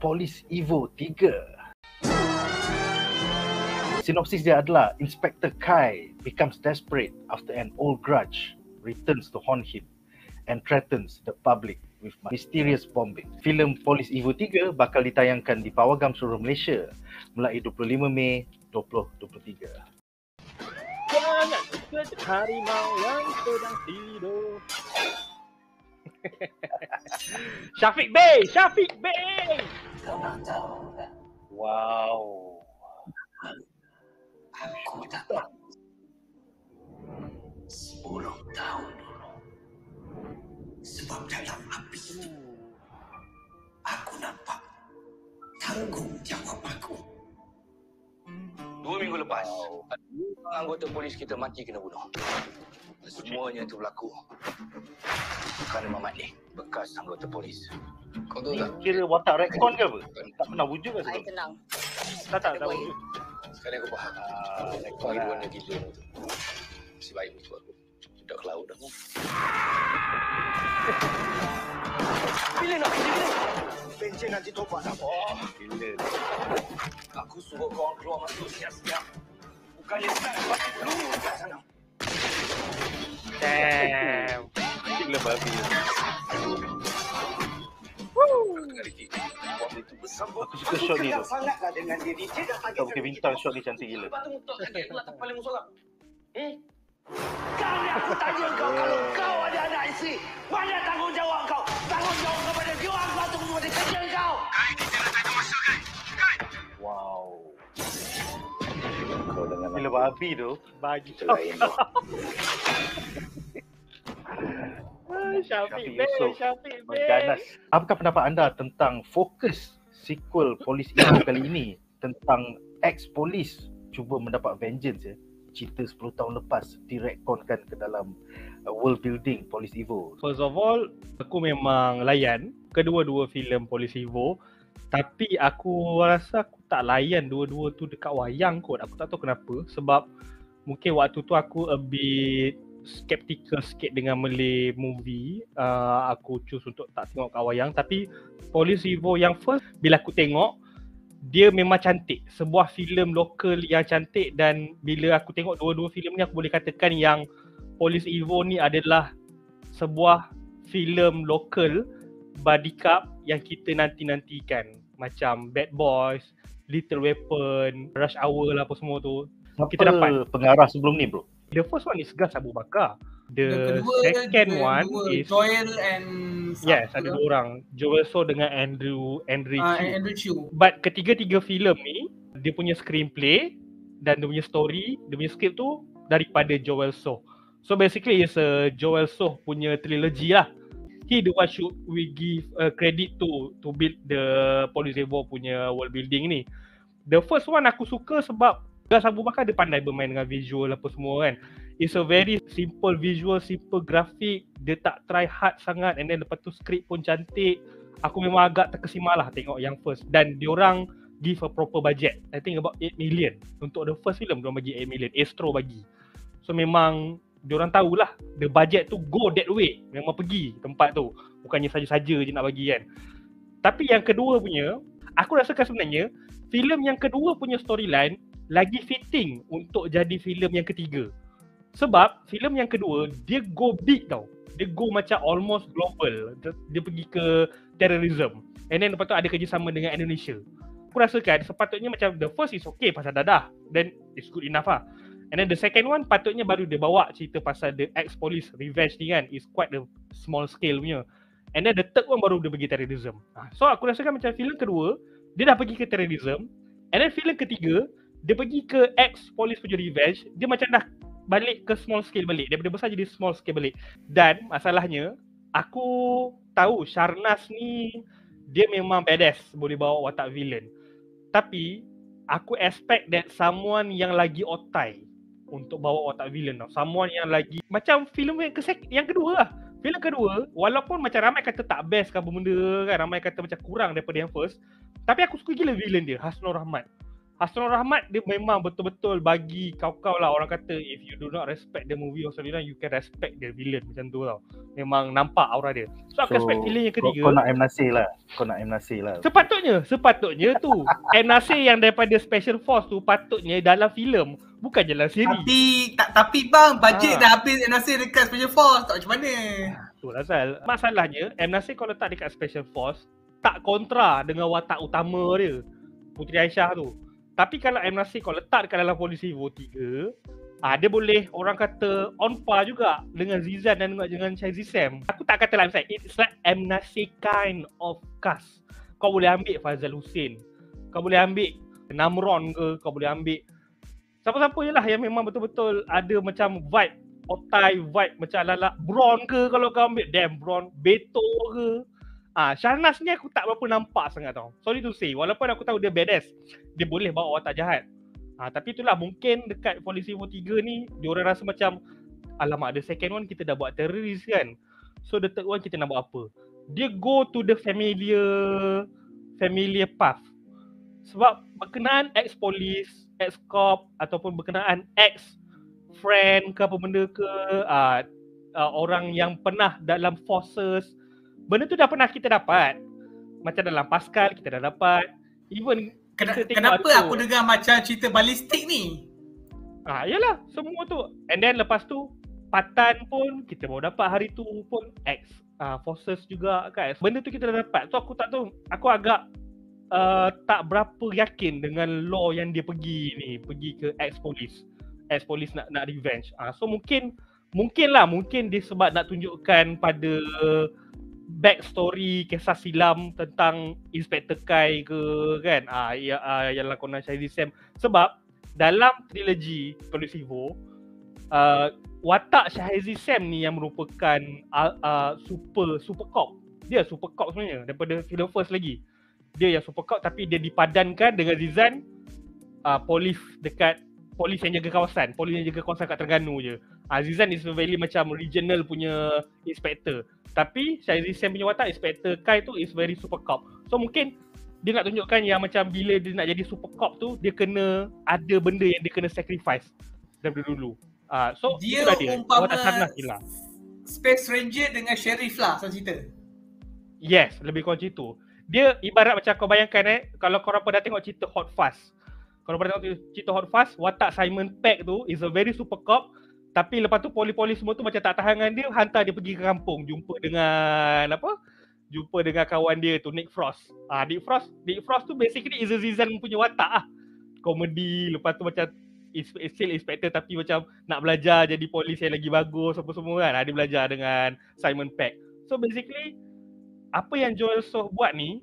Police Evo 3. Sinopsis dia adalah Inspector Kai becomes desperate after an old grudge returns to haunt him and threatens the public with mysterious bombing. Filem Police Evo 3 bakal ditayangkan di Pawagam seluruh Malaysia mulai 25 Mei 2023. Jangan harimau yang sedang tidur. Syafiq Bey, Syafiq Bey. Kau kan? Wow. Aku dapat sepuluh tahun dulu. Sebab dalam api aku nampak tanggungjawab aku. Dua minggu lepas, anggota polis kita mati kena bunuh. Semuanya itu berlaku kerana Mamat ni bekas anggota polis. Kau tahu tak? kira watak rekon ke apa? Tak pernah wujud ke Saya sebelum? tenang. Tak tak tahu. poin. Sekarang aku faham. Ah, Kau rekon lah. anak gila tu. Si baik musuh aku. Sudah ke laut dah. Bila nak pergi bila? Pencen nanti topak dah. Oh, Gila. aku suruh kau keluar masuk siap-siap. Bukannya start bagi peluru kat sana. Damn. Gila babi. Ni. Aku suka shot ni tu. Tak pakai bintang shot ni cantik gila. Tu tu. Eh? Kali aku tanya kau kalau kau ada anak isteri, mana tanggungjawab kau? Tanggungjawab kepada dia orang kau atau kepada kerja kau? Wow. Kau dengan Gila babi tu. Bagi lain tu. Syafiq Bey. Syafiq Bey. Apakah pendapat anda tentang fokus sequel Polis Evo kali ini tentang ex-polis cuba mendapat vengeance ya? Cerita 10 tahun lepas direkonkan ke dalam uh, world building Polis Evo. First of all, aku memang layan kedua-dua filem Police Evo. Tapi aku rasa aku tak layan dua-dua tu dekat wayang kot. Aku tak tahu kenapa. Sebab mungkin waktu tu aku a bit skeptical sikit dengan Malay movie. Uh, aku choose untuk tak tengok kat wayang. Tapi Police Evo yang first, bila aku tengok, dia memang cantik. Sebuah filem lokal yang cantik dan bila aku tengok dua-dua filem ni aku boleh katakan yang Police Evo ni adalah sebuah filem lokal body cup yang kita nanti-nantikan. Macam Bad Boys, Little Weapon, Rush Hour lah apa semua tu. Siapa Kita dapat. pengarah sebelum ni bro? The first one is Gas Abu Bakar. The Yang kedua, second yang one kedua, is Joel and Yes, ada dua orang. Joel So dengan Andrew Andrew Ah, Chu. Andrew Chu. But ketiga-tiga filem ni dia punya screenplay dan dia punya story, dia punya script tu daripada Joel So. So basically it's a Joel So punya trilogy lah. He the one should we give uh, credit to to build the Police punya world building ni. The first one aku suka sebab Gas Abu Bakar dia pandai bermain dengan visual apa semua kan. It's a very simple visual, simple graphic. Dia tak try hard sangat and then lepas tu script pun cantik. Aku memang agak terkesima lah tengok yang first. Dan diorang give a proper budget. I think about 8 million. Untuk the first film diorang bagi 8 million. Astro bagi. So memang diorang tahulah the budget tu go that way. Memang pergi tempat tu. Bukannya saja-saja je nak bagi kan. Tapi yang kedua punya, aku rasakan sebenarnya filem yang kedua punya storyline lagi fitting untuk jadi filem yang ketiga. Sebab filem yang kedua dia go big tau. Dia go macam almost global. Dia, pergi ke terrorism. And then lepas tu ada kerjasama dengan Indonesia. Aku rasakan sepatutnya macam the first is okay pasal dadah. Then it's good enough lah. And then the second one patutnya baru dia bawa cerita pasal the ex-police revenge ni kan. Is quite a small scale punya. And then the third one baru dia pergi terrorism. Ah, So aku rasakan macam filem kedua dia dah pergi ke terrorism. And then filem ketiga dia pergi ke ex-police punya revenge. Dia macam dah balik ke small scale balik. Daripada besar jadi small scale balik. Dan masalahnya aku tahu Sharnas ni dia memang badass boleh bawa watak villain. Tapi aku expect that someone yang lagi otai untuk bawa watak villain tau. Someone yang lagi macam filem yang, ke- yang kedua lah. Filem kedua walaupun macam ramai kata tak best kan benda kan ramai kata macam kurang daripada yang first tapi aku suka gila villain dia Hasnur Rahmat. Hasnul Rahmat dia memang betul-betul bagi kau-kau lah orang kata if you do not respect the movie of storyline you can respect the villain macam tu tau. Memang nampak aura dia. So aku respect villain yang kau, ketiga. kau nak M Nasir lah. Kau nak M Nasir lah. Sepatutnya, sepatutnya tu. M Nasir yang daripada Special Force tu patutnya dalam filem bukan dalam siri. Tapi tak tapi bang bajet Ah. dah habis Nasir dekat Special Force tak macam mana. Tu lah Sal. Masalahnya M Nasir kalau letak dekat Special Force tak kontra dengan watak utama dia. Puteri Aisyah tu. Tapi kalau M Nasir kau letak dekat dalam Polisi Evo 3 Ah, dia boleh orang kata on par juga dengan Zizan dan dengan Shazzy Sam. Aku tak kata lah Sam. It's like M Nasir kind of cast. Kau boleh ambil Fazal Hussein. Kau boleh ambil Namron ke. Kau boleh ambil siapa-siapa je lah yang memang betul-betul ada macam vibe Otai vibe macam ala Bron ke kalau kau ambil damn Bron Beto ke Ah, Sharnas ni aku tak berapa nampak sangat tau. Sorry to say, walaupun aku tahu dia badass, dia boleh bawa watak jahat. Ah, tapi itulah mungkin dekat Polisi Evo 3 ni, dia orang rasa macam alamak the second one kita dah buat teroris kan. So the third one kita nak buat apa? Dia go to the familiar familiar path. Sebab berkenaan ex-polis, ex-cop ataupun berkenaan ex-friend ke apa benda ke uh, uh, orang yang pernah dalam forces benda tu dah pernah kita dapat. Macam dalam Pascal kita dah dapat. Even Ken- kita kenapa tu. aku dengar macam cerita balistik ni? Ah, yalah, semua tu. And then lepas tu Patan pun kita baru dapat hari tu pun X uh, forces juga kan. Benda tu kita dah dapat. So aku tak tahu, aku agak uh, tak berapa yakin dengan law yang dia pergi ni, pergi ke ex-police. Ex-police nak nak revenge. Ah, so mungkin mungkin lah, mungkin dia sebab nak tunjukkan pada backstory kisah silam tentang Inspector Kai ke kan ah ya ah, yang lakonan Shazzy Sam sebab dalam trilogi Evo uh, watak Shahzi Sam ni yang merupakan uh, uh, super super cop. Dia super cop sebenarnya daripada filem first lagi. Dia yang super cop tapi dia dipadankan dengan Zizan uh, polis dekat polis yang jaga kawasan, polis yang jaga kawasan kat Terengganu je. Uh, Zizan is very macam regional punya inspector. Tapi Shahzi Sam punya watak inspector Kai tu is very super cop. So mungkin dia nak tunjukkan yang macam bila dia nak jadi super cop tu dia kena ada benda yang dia kena sacrifice daripada dulu. Ah, so Dia itulah dia. umpama Watak Sarnas lah. Space Ranger dengan Sheriff lah so cerita. Yes, lebih kurang macam. Dia ibarat macam kau bayangkan eh, kalau korang pernah tengok cerita Hot Fuzz. Kalau pernah tengok cerita Hot Fuzz, watak Simon Peck tu is a very super cop tapi lepas tu poli-poli semua tu macam tak tahan dengan dia, hantar dia pergi ke kampung jumpa dengan apa? Jumpa dengan kawan dia tu Nick Frost. Ah Nick Frost, Nick Frost tu basically is a Zizan punya watak ah. Komedi, lepas tu macam still inspector tapi macam nak belajar jadi polis yang lagi bagus apa semua kan. Ah, dia belajar dengan Simon Peck. So basically apa yang Joel Soh buat ni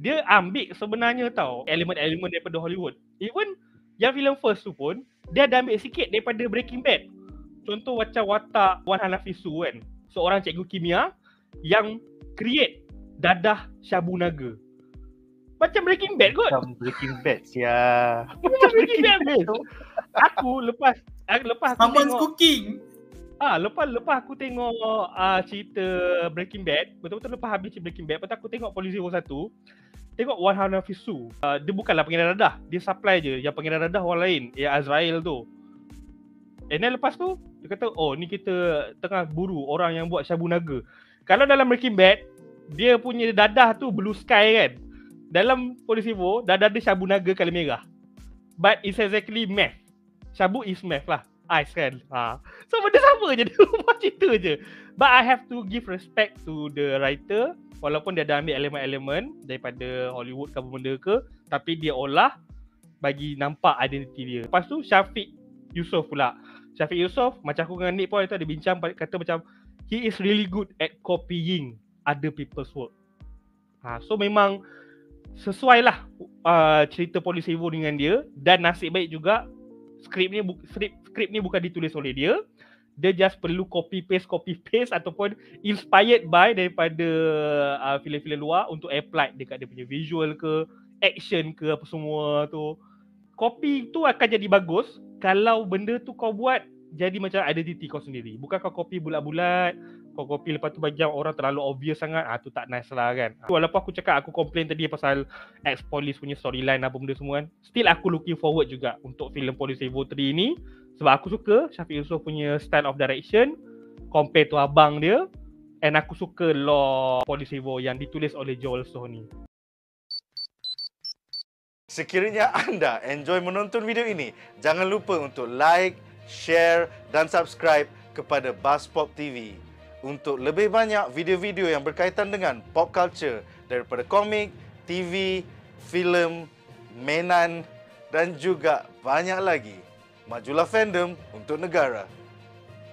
dia ambil sebenarnya tau elemen-elemen daripada Hollywood. Even yang filem first tu pun dia ada ambil sikit daripada Breaking Bad. Contoh macam watak Wan Hanafi Su kan. Seorang cikgu kimia yang create dadah Shabu Naga. Macam Breaking Bad kot. Macam Breaking Bad sia. Macam Breaking Bad best. Aku lepas aku lepas aku Someone's tengok cooking. Ah, lepas lepas aku tengok uh, cerita Breaking Bad, betul-betul lepas habis cerita Breaking Bad, lepas aku tengok Zero 1, tengok Wan Hanafisu. Uh, dia bukanlah pengiran dadah, dia supply je. Yang pengiran dadah orang lain, yang Azrael tu. And then lepas tu, dia kata, oh ni kita tengah buru orang yang buat Shabu Naga. Kalau dalam Breaking Bad, dia punya dadah tu blue sky kan. Dalam Police Zero, dadah dia Shabu Naga kali merah. But it's exactly meth. Shabu is meth lah. Ice kan. Ha. So benda sama je dia buat cerita je. But I have to give respect to the writer walaupun dia dah ambil elemen-elemen daripada Hollywood ke benda ke tapi dia olah bagi nampak identiti dia. Lepas tu Syafiq Yusof pula. Syafiq Yusof macam aku dengan Nick pun tu ada bincang kata macam he is really good at copying other people's work. Ha, so memang sesuai lah uh, cerita Police Evo dengan dia. Dan nasib baik juga skrip ni skrip skrip ni bukan ditulis oleh dia. Dia just perlu copy paste copy paste ataupun inspired by daripada uh, filem-filem luar untuk apply dekat dia punya visual ke action ke apa semua tu copy tu akan jadi bagus kalau benda tu kau buat jadi macam identiti kau sendiri. Bukan kau copy bulat-bulat kau copy lepas tu bagi orang terlalu obvious sangat. Ah tu tak nice lah kan. Walaupun aku cakap aku complain tadi pasal ex police punya storyline apa benda semua kan still aku looking forward juga untuk filem Police Evo 3 ni sebab aku suka Syafiq Yusof punya style of direction compare tu abang dia and aku suka law Police Evo yang ditulis oleh Joel Soh ni Sekiranya anda enjoy menonton video ini, jangan lupa untuk like, share dan subscribe kepada Buzz Pop TV. Untuk lebih banyak video-video yang berkaitan dengan pop culture daripada komik, TV, filem, mainan dan juga banyak lagi. Majulah fandom untuk negara.